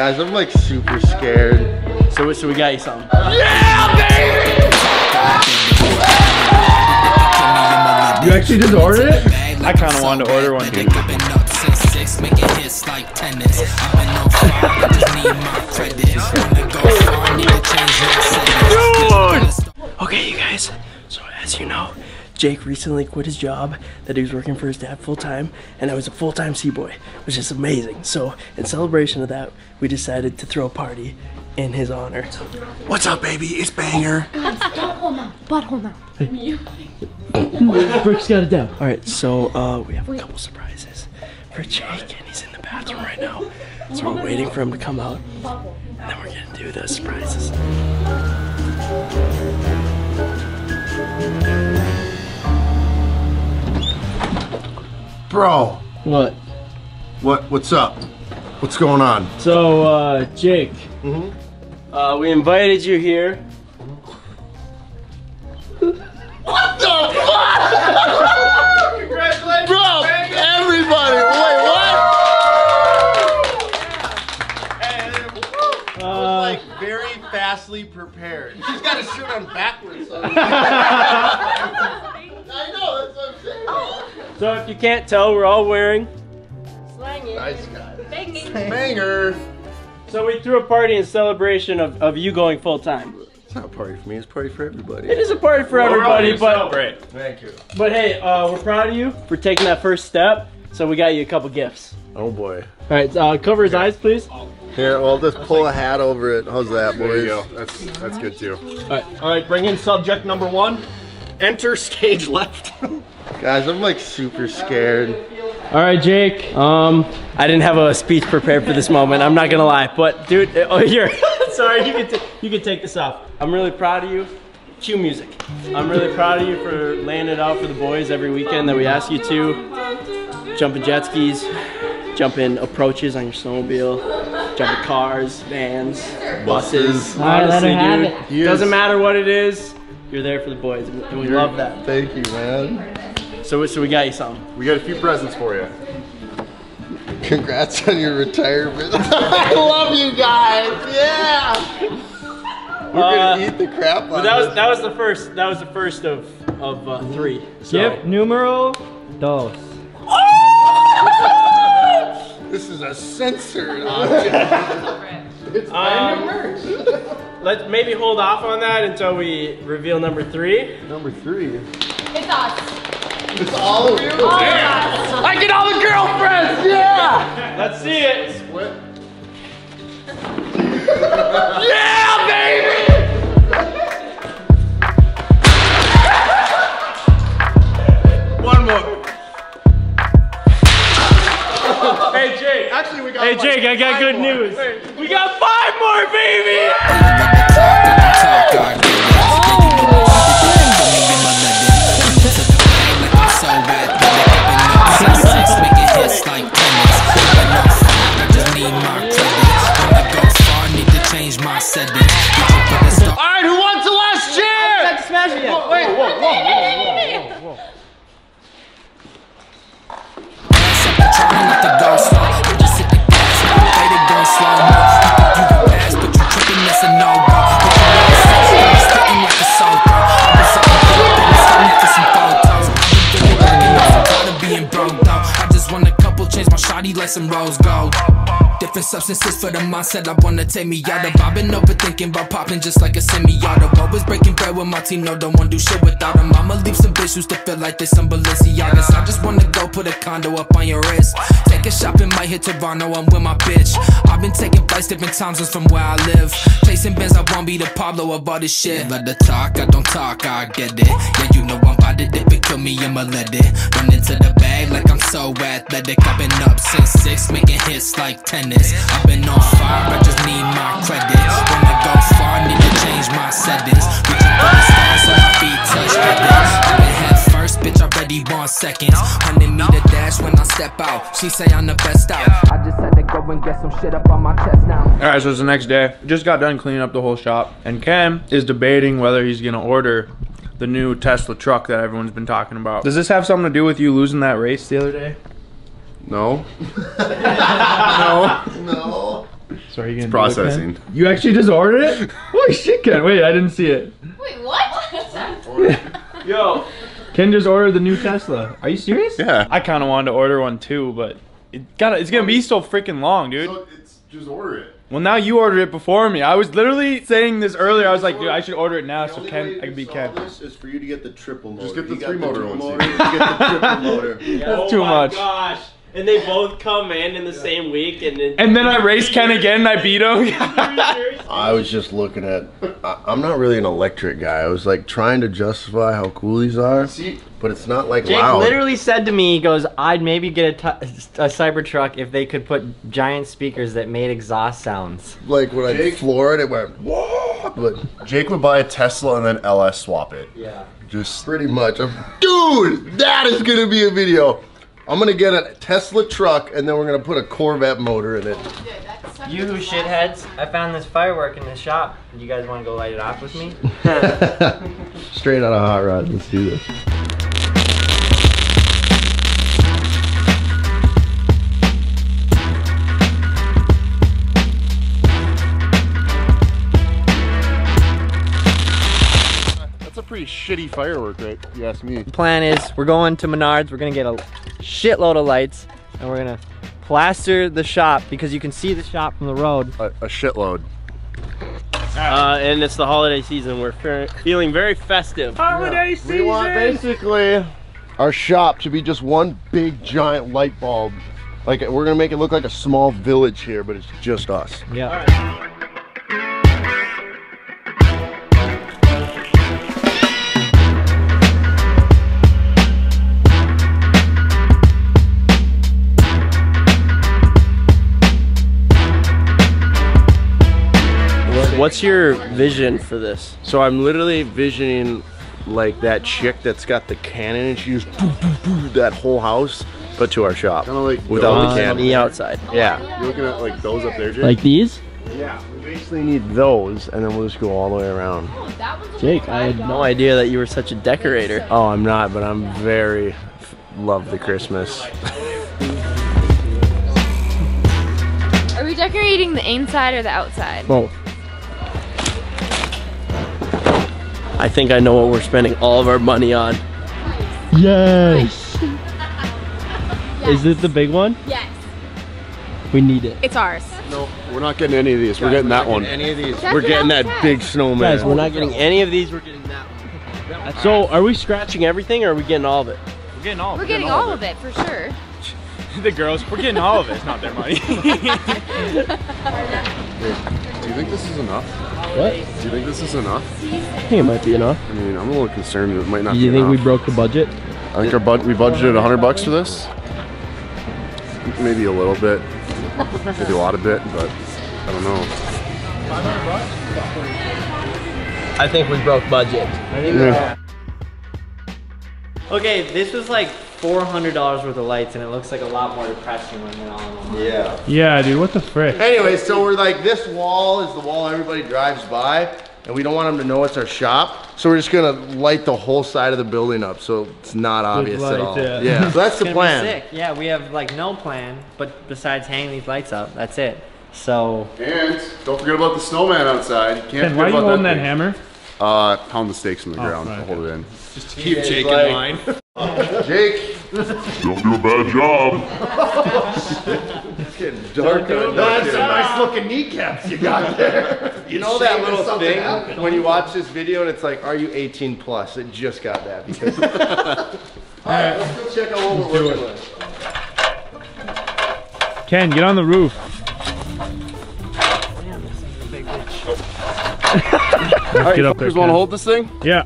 Guys, I'm like super scared. So, so we got you something. You actually just ordered it? I kind of wanted to order one too. Okay, you guys. So as you know, Jake recently quit his job that he was working for his dad full time, and I was a full time C-Boy, which is amazing. So in celebration of that, we decided to throw a party in his honor. What's up, baby? It's Banger. Butthole now. Brooks got it down. All right, so uh, we have a couple surprises for Jake, and he's in the bathroom right now. So we're waiting for him to come out, and then we're gonna do the surprises. Bro, What? what what's up? What's going on? So, uh, Jake, uh, we invited you here. What the fuck? Congratulations, bro, everybody, wait, what? Uh, like very fastly prepared. She's got a shirt on backwards. I know, that's what I'm saying. So if you can't tell, we're all wearing. Nice guy. Banger. So we threw a party in celebration of, of you going full time. It's not a party for me, it's a party for everybody. It is a party for everybody, but celebrate. Thank you. but hey, uh, we're proud of you for taking that first step. So we got you a couple gifts. Oh boy. All right, uh, cover his eyes, please. Here, well, just pull a hat over it. How's that, boys? There you go. That's that's good too. All right. All right, bring in subject number one. Enter stage left. Guys, I'm like super scared. All right, Jake. Um, I didn't have a speech prepared for this moment. I'm not gonna lie, but dude, oh here. Sorry, you can t- you can take this off. I'm really proud of you. Cue music. I'm really proud of you for laying it out for the boys every weekend that we ask you to. Jumping jet skis, jumping approaches on your snowmobile, jumping cars, vans, buses. All right, let Honestly, her have dude. Yes. doesn't matter what it is. You're there for the boys, and and we love that. Thank you, man. So, so we got you something. we got a few presents for you. Congrats on your retirement. I love you guys. Yeah. We're Uh, gonna eat the crap out But that of was that was the first. That was the first of of uh, three. So. Gift numero dos. this. is a censored object. Um, let's maybe hold off on that until we reveal number three. Number three. It's us. It's all of you. All of us. I get all the girlfriends. Yeah. Let's see it. Split. Yeah, baby. One more. Hey Jake. Actually, we got. Hey like Jake, I got good more. news. We got five more, baby. All Different substances for the mindset I wanna take me out of. I've been overthinking about popping just like a semi-auto. Always breaking bread with my team, no, don't wanna do shit without them. I'ma leave some bitch who still feel like they some Balenciagas. I just wanna go put a condo up on your wrist. Take a shopping, might hit Toronto, I'm with my bitch. I've been taking flights different times just from where I live. Chasing Benz, I won't be the Pablo of all this shit. Let the talk, I don't talk, I get it. Yeah, you know I'm about it. If it kill me, I'ma let it. Run into the bag like I'm so athletic. I've been up since six, making hits like tennis. I've been on fire, I just need my credit. Wanna go far, need to change my settings. Reaching for the stars, so my feet touch heaven. I've been head first, bitch, already want seconds. Hundred meter dash when I step out. She say I'm the best out. I just had to go and get some shit up on my chest now. All right, so it's the next day. Just got done cleaning up the whole shop, and Cam is debating whether he's gonna order the new Tesla truck that everyone's been talking about. Does this have something to do with you losing that race the other day? No. No. No. Sorry, you gonna Processing. do? You actually just ordered it? Holy shit, Ken! Wait, I didn't see it. Wait, what? Yo, Ken just ordered the new Tesla. Are you serious? Yeah. I kind of wanted to order one too, but it got it's gonna be so freaking long, dude. So it's just order it. Well, now you ordered it before me. I was literally saying this earlier. I was like, dude, I should order it now The so Ken, I can to be solve Ken. This is for you to get the triple motor. Just get the You three motor dual one, motor. You get the triple motor. oh too my much. gosh. And they both come in in the same week, and then And then I race Ken again and I beat him. I was just looking at. I, I'm not really an electric guy. I was like trying to justify how cool these are, but it's not like Jake loud. literally said to me, he goes, I'd maybe get a, t- a Cybertruck if they could put giant speakers that made exhaust sounds. like when I floored it, went whoa. But Jake would buy a Tesla and then LS swap it. Yeah. Just pretty much, I'm, dude, that is gonna be a video. I'm gonna get a Tesla truck and then we're gonna put a Corvette motor in it. You who shitheads, I found this firework in the shop. Do you guys want to go light it off with me? Straight out of Hot Rod. Let's do this. that's a pretty shitty firework, right? You ask me. The plan is, we're going to Menards, we're gonna get a shitload of lights, and we're gonna plaster the shop because you can see the shop from the road. A, a shitload. uh, and it's the holiday season. We're fe- feeling very festive. Holiday season. We want basically our shop to be just one big giant light bulb. Like we're gonna make it look like a small village here, but it's just us. Yeah. What's your vision for this? So I'm literally visioning like that chick that's got the cannon and she just that whole house, but to our shop Kind of like without On the cannon. the outside. Yeah, You're looking at like those up there, Jake. Like these? yeah. We basically need those, and then we'll just go all the way around. Jake, I had no idea that you were such a decorator. Oh, I'm not, but I'm very f- love the Christmas. Are we decorating the inside or the outside? Both. I think I know what we're spending all of our money on. Yes. Is it the big one? Yes. We need it. It's ours. no, we're not getting any of these. We're getting that one. Any of these? That's We're getting that outside. big snowman. Guys, we're not getting any of these. We're getting that one. So, are we scratching everything or are we getting all of it? We're getting all. We're getting all of it for sure. the girls. We're getting all of it. It's not their money. Do you think this is enough? What? Do you think this is enough? I think it might be enough. I mean, I'm a little concerned it might not Do be you think we broke the budget? I think our bud we budgeted 100 bucks for this. Maybe a little bit. Maybe a lot of bit, but I don't know. 500 bucks? I think we broke budget. Yeah. Okay, this was like $400 worth of lights, and it looks like a lot more depressing when they're all in one. Yeah. yeah, dude. What the frick? Anyway, so we're like, this wall is the wall everybody drives by, and we don't want them to know it's our shop. So we're just gonna light the whole side of the building up, so it's not obvious at all. yeah. Yeah, so that's the plan. sick. Yeah, we have like no plan, but besides hanging these lights up, that's it. So And don't forget about the snowman outside. You can't Ken, forget why are you about holding that thing. hammer? Uh, pound the stakes in the ground right, to hold it in. Just keep Jake in line. Jake. Don't do a bad job. Dark on That's nice looking kneecaps you got there. You know that little thing when you watch this video and it's like, are you 18 plus? It just got that because. All right, let's go check out what we're working with. Ken, get on the roof. All right, get up there, want to hold this thing? Yeah.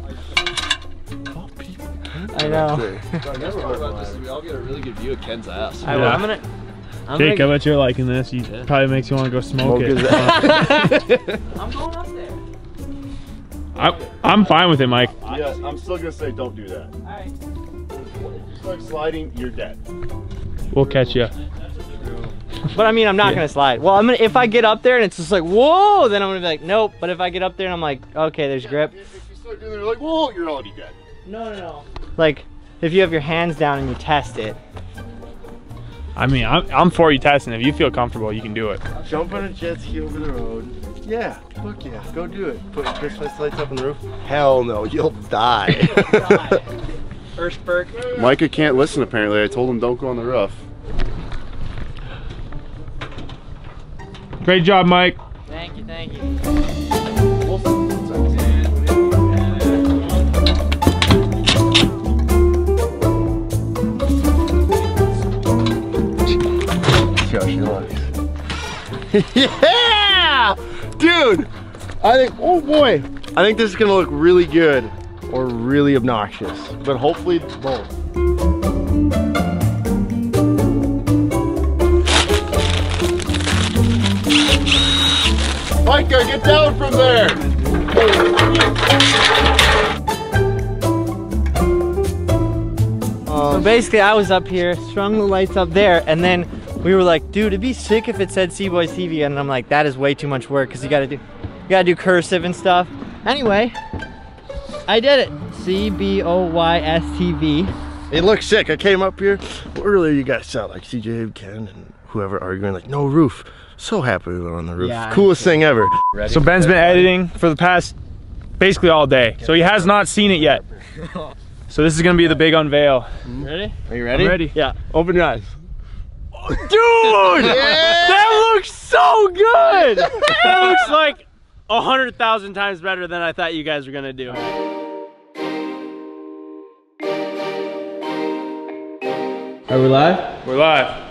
I know. We all get a really good view of Ken's ass. I, am gonna. I'm Jake, gonna, bet you're liking this. You probably makes you want to go smoke, Smoke it. I'm going up there. I, I'm fine with it, Mike. Yes, I'm still gonna say don't do that. Alright. Start sliding, you're dead. We'll catch you. But I mean, I'm not gonna slide. Well, I'm gonna. If I get up there and it's just like whoa, then I'm gonna be like nope. But if I get up there and I'm like okay, there's grip. If, if you start doing it, you're like, whoa, you're already dead. No, no, no. Like if you have your hands down and you test it. I mean, I'm, I'm for you testing. If you feel comfortable, you can do it. Jump on a jet ski over the road. Yeah, look, yeah, go do it. Put your Christmas lights up on the roof. Hell no, you'll die. Erstberg. Micah can't listen apparently. I told him don't go on the roof. Great job, Mike. Thank you, thank you. yeah! Dude, I think, oh boy. I think this is gonna look really good or really obnoxious, but hopefully both. Micah, get down from there! So basically, I was up here, strung the lights up there, and then we were like, dude, it'd be sick if it said C-Boys TV, and I'm like, that is way too much work, because you gotta do, you gotta do cursive and stuff. Anyway, I did it. C B O Y S T V. It looks sick. I came up here earlier. You guys saw like CJ, Ken, and whoever arguing like no roof. So happy we were on the roof. Yeah, Coolest thing ever. So Ben's been editing for the past basically all day. So he has not seen it yet. So this is gonna be the big unveil. Ready? Are you ready? I'm ready. Yeah. Open your eyes. Dude! That looks so good! that looks like a hundred thousand times better than I thought you guys were gonna do. Are we live? We're live.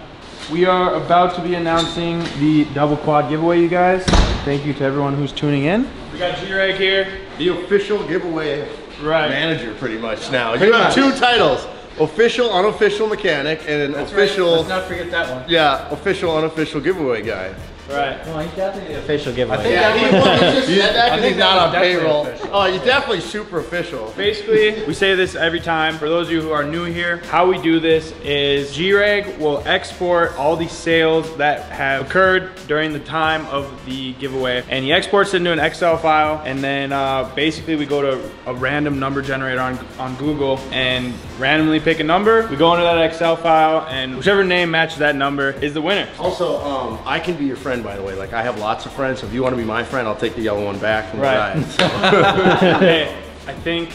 We are about to be announcing the double quad giveaway, you guys. Thank you to everyone who's tuning in. We got G-Reg here. The official giveaway Right. manager, pretty much now. Pretty you have two titles: official, unofficial mechanic, and an official. Let's not forget that one. Yeah, official, unofficial giveaway guy. Right. Well, he's definitely the official giveaway. Yeah, he was just said that I because think he's not that on payroll. official. Oh, he's definitely super official. Basically, we say this every time. For those of you who are new here, how we do this is G-Reg will export all the sales that have occurred during the time of the giveaway. And he exports it into an Excel file. And then uh, basically we go to a random number generator on, on Google and randomly pick a number. We go into that Excel file and whichever name matches that number is the winner. Also, um, I can be your friend, by the way. Like, I have lots of friends, so if you want to be my friend, I'll take the yellow one back. and we'll Right. ride. So- okay, I think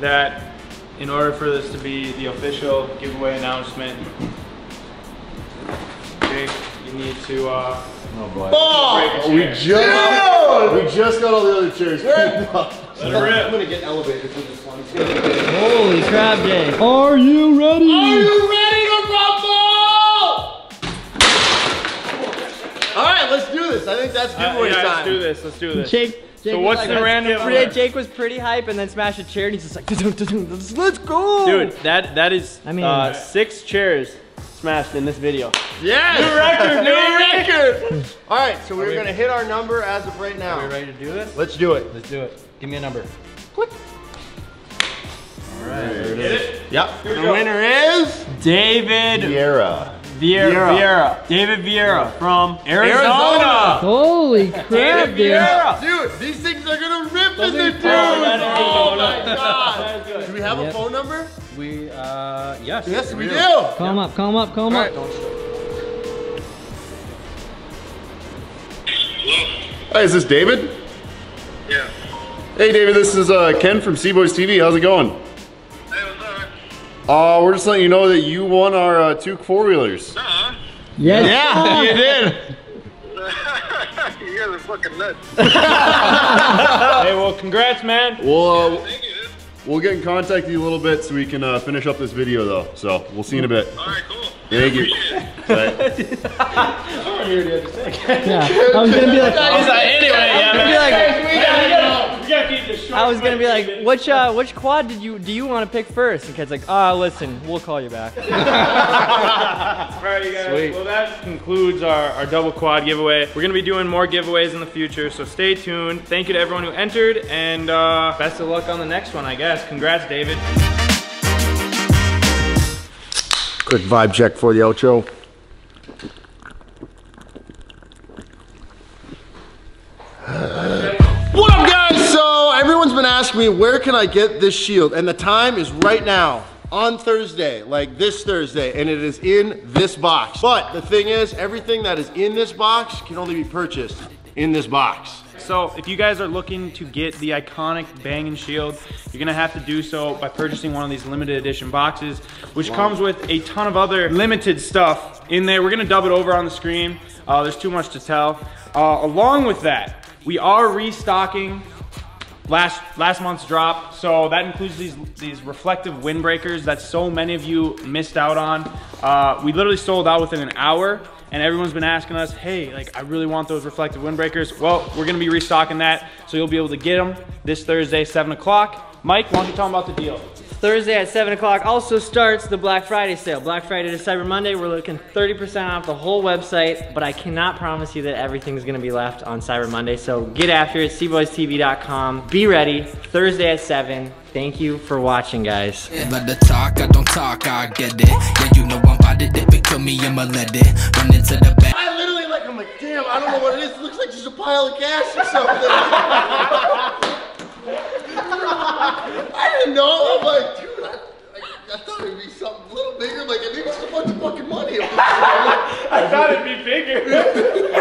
that in order for this to be the official giveaway announcement, Jake, you need to. Uh, oh boy. Oh, we just we just got all the other chairs cleaned up. Let it rip. I'm gonna get elevated for this one. Holy crap, Jay. Are you ready? Are you ready to rumble? All right, let's do this. I think that's Uh, giveaway yeah, time. let's do this. Let's do this. Jake, Jake So what's like- the random Yeah. Jake was pretty hype and then smashed a chair and he's just like, "Dun, dun, dun, let's, let's go. Dude, that that is I mean- uh, six chairs smashed in this video. Yes! New record, new record. All right, so we're gonna hit our number as of right now. Are we ready to do this? Let's do it. Let's do it. Give me a number. Click. All right, there it is. It? Yep. The winner is David Vieira. Vieira. Vieira. Vieira. David Vieira from Arizona. Arizona. Holy crap, David dude. Vieira. Dude, these things are gonna rip in the are dude. fun. That is Oh my god. That is. Do we have a phone number? We uh yes. Yes, we do. Calm up, calm up, calm All up. right. Hi, is this David? Yeah. Hey David, this is uh, Ken from C-Boys TV. How's it going? Hey. Uh, we're just letting you know that you won our uh, two four-wheelers. Uh-huh. Yes. Yeah, you did. you guys are fucking nuts. Hey, well, congrats, man. We'll, uh, Thank you, we'll get in contact with you a little bit so we can uh, finish up this video though. So we'll see you in a bit. All right, cool. Thank you. Appreciate it. Bye. Yeah. I was gonna be like, anyway, yeah. I'd I was gonna be like, which uh, which quad did you do you want to pick first? And Ken's like, ah, listen, we'll call you back. All right, you guys. Sweet. Well, that concludes our, our double quad giveaway. We're gonna be doing more giveaways in the future, so stay tuned. Thank you to everyone who entered, and uh, best of luck on the next one, I guess. Congrats, David. Quick vibe check for the outro. What up, guys? So everyone's been asking me where can I get this shield, and the time is right now. on Thursday, like this Thursday, and it is in this box. But the thing is, everything that is in this box can only be purchased in this box. So if you guys are looking to get the iconic Bang & Shield, you're gonna have to do so by purchasing one of these limited edition boxes, which comes with a ton of other limited stuff in there. We're gonna dub it over on the screen. Uh, there's too much to tell. Uh, along with that, we are restocking last last month's drop. So that includes these these reflective windbreakers that so many of you missed out on. Uh, we literally sold out within an hour and everyone's been asking us, hey, like I really want those reflective windbreakers. Well, we're gonna be restocking that, so you'll be able to get them this Thursday, seven o'clock. Mike, why don't you tell them about the deal? Thursday at 7 o'clock also starts the Black Friday sale. Black Friday to Cyber Monday, we're looking 30% off the whole website, but I cannot promise you that everything's gonna be left on Cyber Monday, so get after it, cboystv.com. Be ready, Thursday at 7. Thank you for watching, guys. Let the talk, I don't talk, I get it. Yeah, you know I'm about it. If it kill me, I'ma let it. Run into the back. I literally like, I'm like, damn, I don't know what it is. It looks like just a pile of cash or something. I didn't know. I'm like, dude, I, I, I thought it'd be something a little bigger, like just a bunch of fucking money. I thought it'd be bigger.